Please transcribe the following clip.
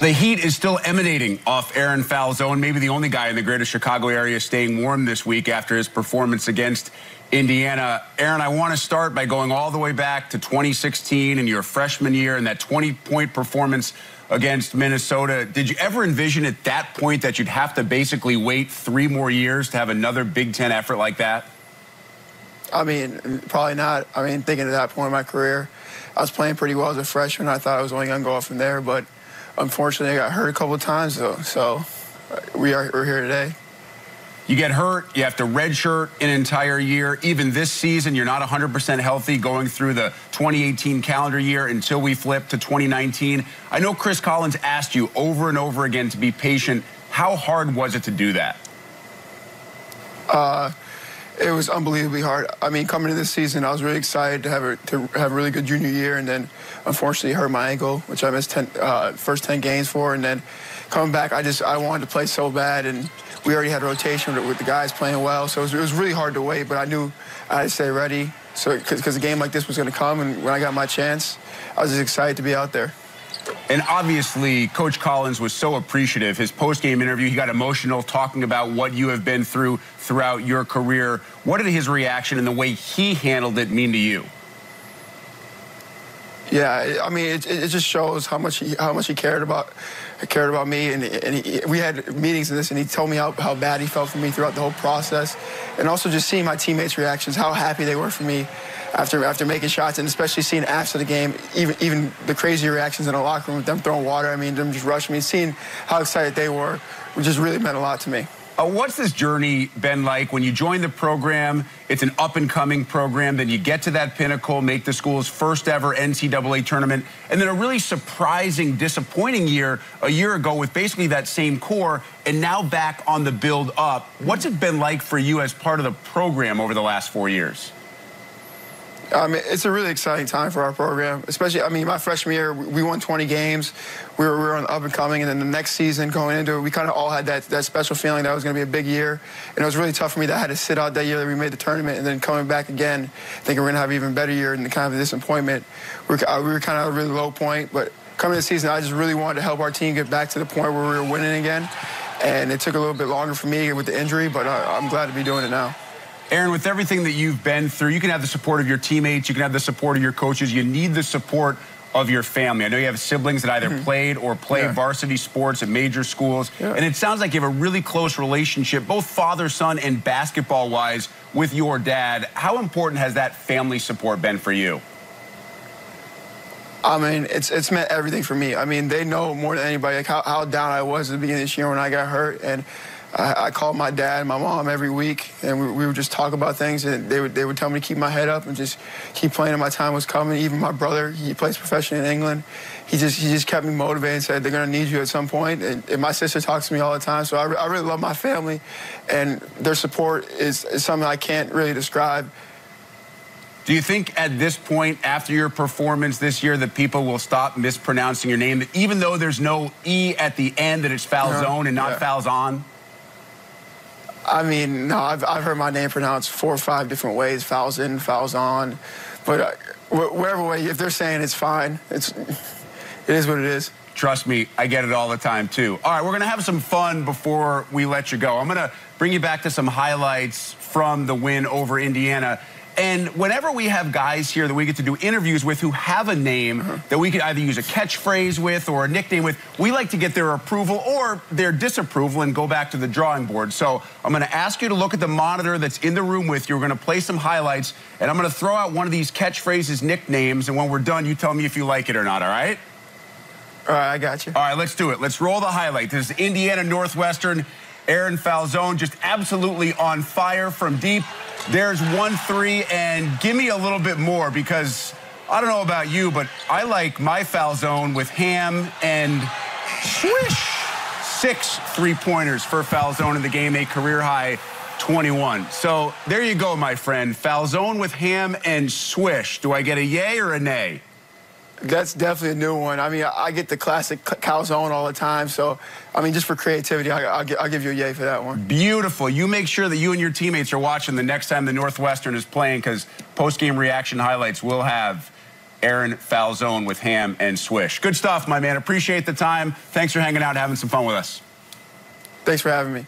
The heat is still emanating off Aaron Falzon, maybe the only guy in the greater Chicago area staying warm this week after his performance against Indiana. Aaron, I want to start by going all the way back to 2016 and your freshman year and that 20-point performance against Minnesota. Did you ever envision at that point that you'd have to basically wait three more years to have another Big Ten effort like that? I mean, probably not. I mean, thinking at that point in my career, I was playing pretty well as a freshman. I thought I was only going to go off from there, but – unfortunately, I got hurt a couple of times, though. So we are we're here today. You get hurt, you have to redshirt an entire year. Even this season, you're not 100% healthy going through the 2018 calendar year until we flip to 2019. I know Chris Collins asked you over and over again to be patient. How hard was it to do that? Uh, it was unbelievably hard. I mean, coming to this season, I was really excited to have a, to have a really good junior year, and then unfortunately hurt my ankle, which I missed 10, uh, first 10 games for, and then coming back, I just I wanted to play so bad, and we already had rotation with, with the guys playing well, so it was, it was, really hard to wait, but I knew I had to stay ready, so because a game like this was going to come, and when I got my chance, I was just excited to be out there. And obviously, Coach Collins was so appreciative. His post-game interview, he got emotional talking about what you have been through throughout your career. What did his reaction and the way he handled it mean to you? Yeah, I mean, it, it just shows how much he how much he cared about cared about me, and, and he, we had meetings in this, and he told me how, how bad he felt for me throughout the whole process, and also just seeing my teammates' reactions, how happy they were for me after after making shots, and especially seeing after the game, even even the crazy reactions in the locker room them throwing water. I mean, them just rushing me, seeing how excited they were, which just really meant a lot to me. Uh, what's this journey been like when you join the program? It's an up and coming program. Then you get to that pinnacle, make the school's first ever NCAA tournament, and then a really surprising, disappointing year a year ago with basically that same core, and now back on the build up. What's it been like for you as part of the program over the last four years? I mean, it's a really exciting time for our program, especially, I mean, my freshman year, we won 20 games. We were, we were on up and coming, and then the next season going into it, we kind of all had that, that special feeling that was going to be a big year. And it was really tough for me that I had to sit out that year that we made the tournament, and then coming back again, thinking we're going to have an even better year, and the kind of disappointment. We were, we were kind of at a really low point, but coming the season, I just really wanted to help our team get back to the point where we were winning again. And it took a little bit longer for me with the injury, but I, I'm glad to be doing it now. Aaron, with everything that you've been through, you can have the support of your teammates, you can have the support of your coaches, you need the support of your family. I know you have siblings that either mm -hmm. played or play yeah. varsity sports at major schools, yeah. and it sounds like you have a really close relationship, both father-son and basketball-wise, with your dad. How important has that family support been for you? I mean, it's it's meant everything for me. I mean, they know more than anybody like how, how down I was at the beginning of this year when I got hurt, and I, I called my dad and my mom every week, and we, we, would just talk about things, and they would, they would tell me to keep my head up and just keep playing, and my time was coming. Even my brother, he plays professionally in England. He just, he just kept me motivated and said, they're going to need you at some point. And, and, my sister talks to me all the time, so I, I really love my family, and their support is, is something I can't really describe. Do you think at this point, after your performance this year, that people will stop mispronouncing your name, even though there's no E at the end, that it's Falzone and not yeah. Falzon? I mean, no, I've, I've heard my name pronounced four or five different ways, fouls in, fouls on. But uh, whatever way, if they're saying it's fine, it's, it is what it is. Trust me, I get it all the time, too. All right, we're going to have some fun before we let you go. I'm going to bring you back to some highlights from the win over Indiana. And whenever we have guys here that we get to do interviews with who have a name uh -huh. that we could either use a catchphrase with or a nickname with, we like to get their approval or their disapproval and go back to the drawing board. So I'm going to ask you to look at the monitor that's in the room with you. We're going to play some highlights, and I'm going to throw out one of these catchphrases, nicknames, and when we're done, you tell me if you like it or not, all right? All right, I got you. All right, let's do it. Let's roll the highlight. This is Indiana Northwestern. Aaron Falzon just absolutely on fire from deep. There's one three, and give me a little bit more because I don't know about you, but I like my foul zone with Ham and swish. Six three-pointers for foul zone in the game, a career high 21. So there you go, my friend. Foul zone with Ham and swish. Do I get a yay or a nay? That's definitely a new one. I mean, I get the classic calzone all the time. So, I mean, just for creativity, I, will I'll give you a yay for that one. Beautiful. You make sure that you and your teammates are watching the next time the Northwestern is playing because post-game reaction highlights will have Aaron Falzon with Ham and Swish. Good stuff, my man. Appreciate the time. Thanks for hanging out and having some fun with us. Thanks for having me.